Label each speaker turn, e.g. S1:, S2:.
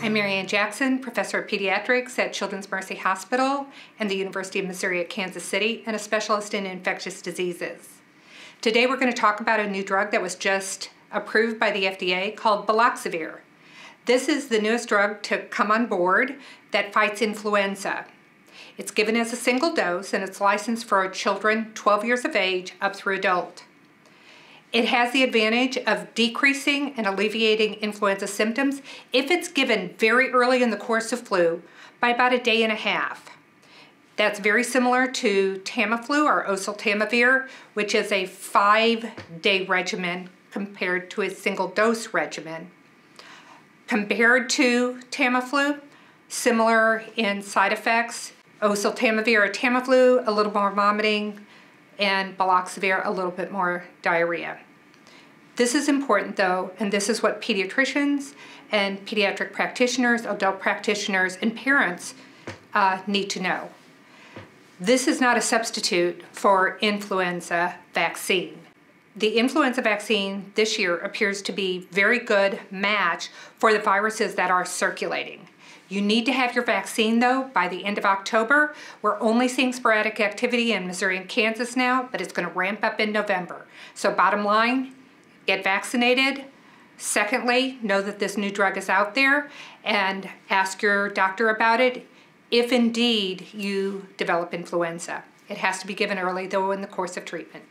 S1: I'm Mary Anne Jackson, Professor of Pediatrics at Children's Mercy Hospital and the University of Missouri at Kansas City, and a specialist in infectious diseases. Today we're going to talk about a new drug that was just approved by the FDA called Baloxavir. This is the newest drug to come on board that fights influenza. It's given as a single dose and it's licensed for children 12 years of age up through adult. It has the advantage of decreasing and alleviating influenza symptoms if it's given very early in the course of flu by about a day and a half. That's very similar to Tamiflu or oseltamivir, which is a five-day regimen compared to a single dose regimen. Compared to Tamiflu, similar in side effects, oseltamivir or Tamiflu, a little more vomiting, and baloxavir, a little bit more diarrhea. This is important though, and this is what pediatricians and pediatric practitioners, adult practitioners, and parents uh, need to know. This is not a substitute for influenza vaccine. The influenza vaccine this year appears to be very good match for the viruses that are circulating. You need to have your vaccine though by the end of October. We're only seeing sporadic activity in Missouri and Kansas now, but it's going to ramp up in November. So bottom line, get vaccinated. Secondly, know that this new drug is out there and ask your doctor about it if indeed you develop influenza. It has to be given early though in the course of treatment.